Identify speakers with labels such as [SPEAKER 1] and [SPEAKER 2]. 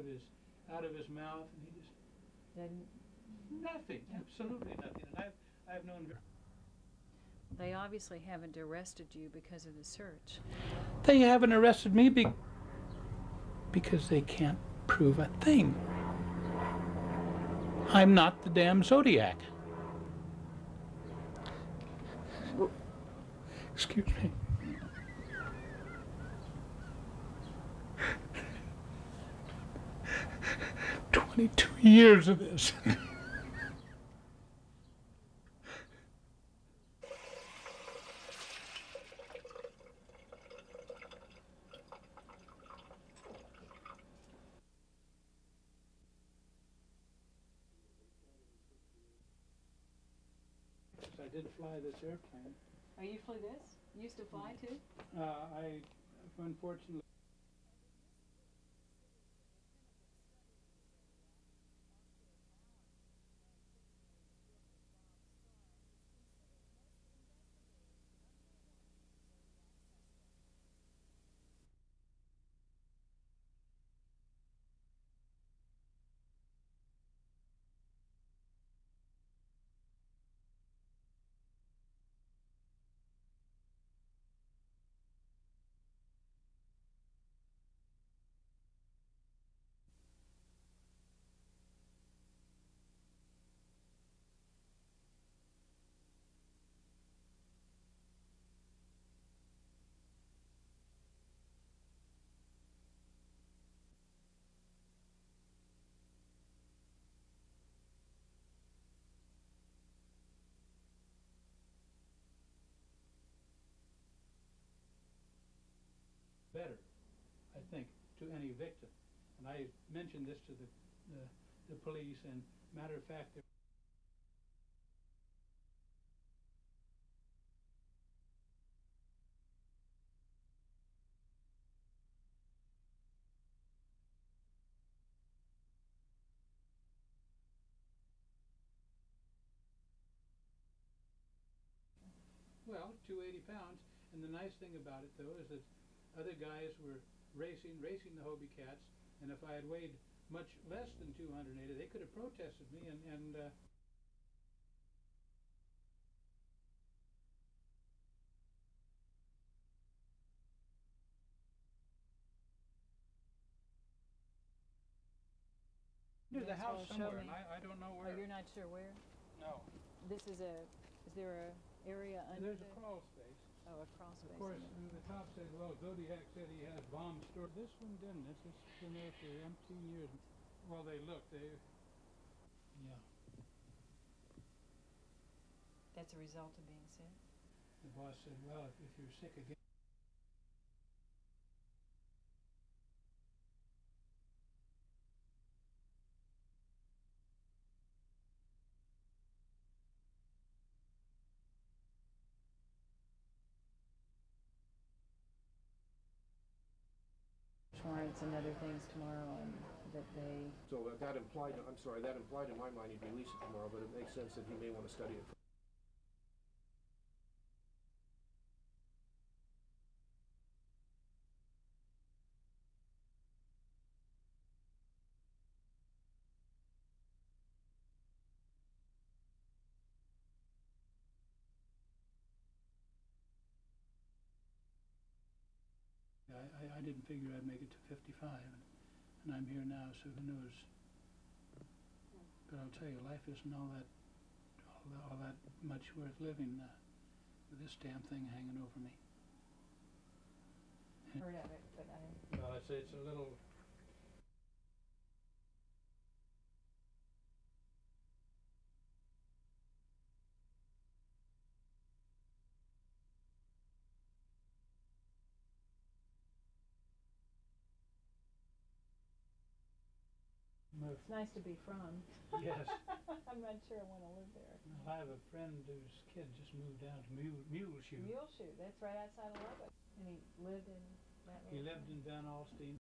[SPEAKER 1] of his out of his mouth, and he just
[SPEAKER 2] Then
[SPEAKER 1] nothing, absolutely nothing. And I've I've known.
[SPEAKER 2] they obviously haven't arrested you because of the search.
[SPEAKER 1] They haven't arrested me be- because they can't prove a thing. I'm not the damn Zodiac. Excuse me. Twenty-two years of this. I did fly this airplane.
[SPEAKER 2] Oh, you flew this? You used to fly too?
[SPEAKER 1] Uh, I, unfortunately, better, I think, to any victim. And I mentioned this to the, the, the police, and matter of fact, well, two eighty pounds. And the nice thing about it, though, is that other guys were racing, racing the Hobie Cats, and if I had weighed much less than 280, they could have protested me, and, and uh, near the house somewhere, and I, I don't know where.
[SPEAKER 2] Oh, you're not sure where?
[SPEAKER 1] No,
[SPEAKER 2] This is a, is there a area under
[SPEAKER 1] there's
[SPEAKER 2] the,
[SPEAKER 1] a crawl space.
[SPEAKER 2] Oh, a?
[SPEAKER 1] Of course,
[SPEAKER 2] in
[SPEAKER 1] the top says, well, Zodiac said he had bombs stored. This one didn't. This has been there for umpteen years. Well, they look, they, yeah.
[SPEAKER 2] That's a result of being sick?
[SPEAKER 1] The boss said, well, if, if you're sick again.
[SPEAKER 2] And other things tomorrow and that they,
[SPEAKER 3] So that implied, I'm sorry, that implied in my mind he'd release it tomorrow, but it makes sense that he may want to study it.
[SPEAKER 1] I, I, I didn't figure I'd make it to fifty-five, and, and I'm here now, so who knows? But I'll tell you, life isn't all that, all that, all that much worth living, uh, with this damn thing hanging over me.
[SPEAKER 2] heard of it, but I,
[SPEAKER 1] Well, it's, it's a little,
[SPEAKER 2] it's nice to be from.
[SPEAKER 1] yes.
[SPEAKER 2] I'm not sure I wanna live there.
[SPEAKER 1] I have a friend whose kid just moved down to Mule, Muleshoe.
[SPEAKER 2] Muleshoe, that's right outside of Lubbock. And he lived in that
[SPEAKER 1] He lived
[SPEAKER 2] town.
[SPEAKER 1] in Van Alstyne.